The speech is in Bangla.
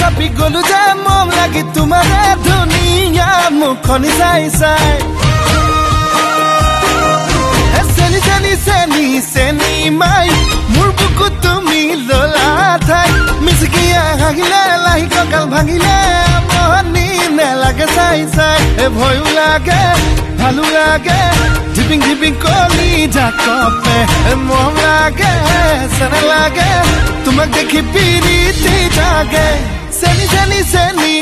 চাপি গলো যে মম লাগি তোমাৰ ধুনীয়া মুখনি চাই চাই। চেনি চেনি চেনি চেনি মাই, মোৰ বুকু তুমি ললা ঠাই। মিচিকিয়া হাগিলে লাহি কঁকাল ভাঙিলে, মহনি নেলাগে চাই চাই। এ ভয়ো লাগে, ভালো লাগে ধিপিং ধিপিং কলি জাকপে মৰম লাগে চেনে লাগে তোমাক দেখি পিৰিতি জাগে চেনি চেনি চেনি চেনি মাই